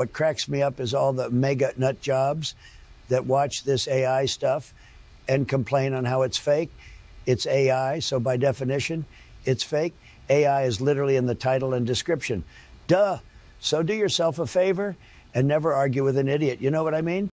What cracks me up is all the MAGA nut jobs that watch this AI stuff and complain on how it's fake. It's AI, so by definition, it's fake. AI is literally in the title and description. Duh. So do yourself a favor and never argue with an idiot. You know what I mean?